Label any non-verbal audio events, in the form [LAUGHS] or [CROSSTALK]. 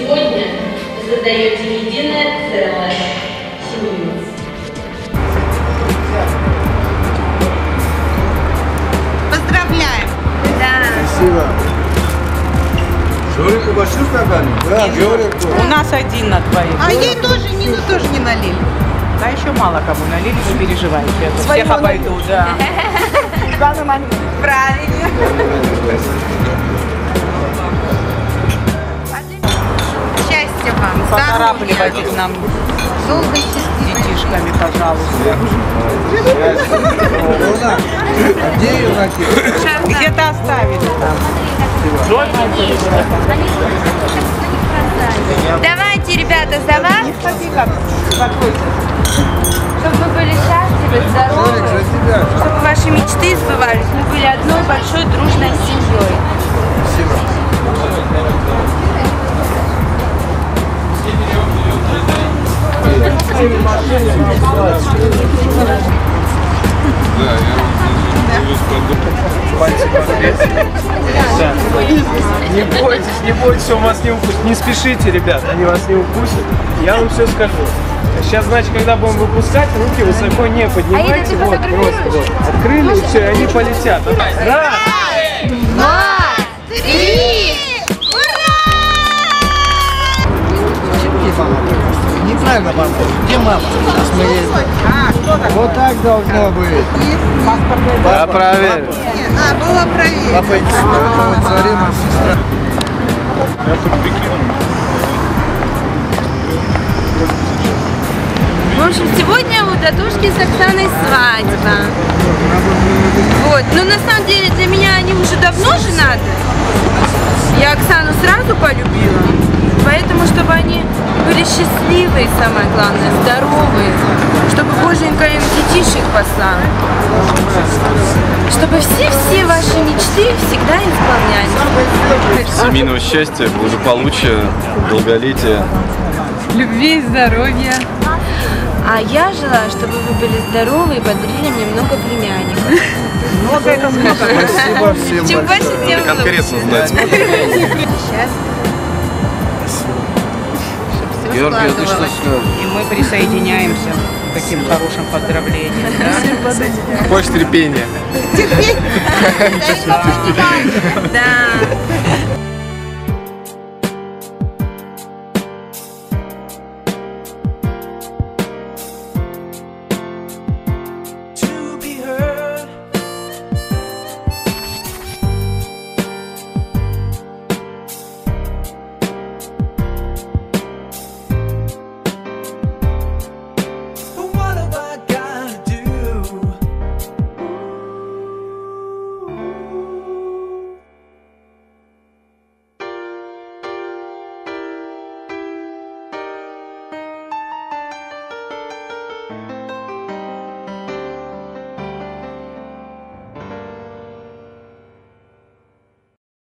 Сегодня вы создаете единое целое семью. Поздравляем! Спасибо. Жорику большую стакан? Да, Жорику. У нас один на двоих. А ей тоже, Нину тоже не налили. А еще мало кому налили, не переживайте. Я тут всех обойду, да. [LAUGHS] Правильно. Поторапливайте к нам детишками, пожалуйста. Где ее? Где-то оставили там. Давайте, ребята, за вас, чтобы вы были счастливы, здоровы, чтобы ваши мечты сбывались, Не бойтесь, не бойтесь, он вас не укусит. Не спешите, ребят, они вас не укусят. Я вам все скажу. Сейчас, значит, когда будем выпускать, руки высоко не поднимайте. Вот, просто вот. Открыли, и все, и они полетят. Раз! Где мама? Неправильно, мама. Где мама? Посмотри. Вот так должно быть. Да, проверь. А, было проверено. Папа, иди сюда. Это вот Зарина, сестра. В общем, сегодня у Татушки с Оксаной свадьба. Вот. Но на самом деле для меня они уже давно женаты. Я Оксану сразу полюбила. Поэтому, чтобы они были счастливые, самое главное, здоровые. Чтобы Боженька им детишек послал. Чтобы все-все ваши мечты всегда исполнялись. семейного счастья, благополучия, долголетия. Любви и здоровья. А я желаю, чтобы вы были здоровы и подарили мне много племянников. Много это много. Спасибо всем Чем больше, тем Конкретно знать. Георгий, а ты что скажешь? И мы присоединяемся таким хорошим поздравлениям. да. Хочешь терпения? [LAUGHS] Да.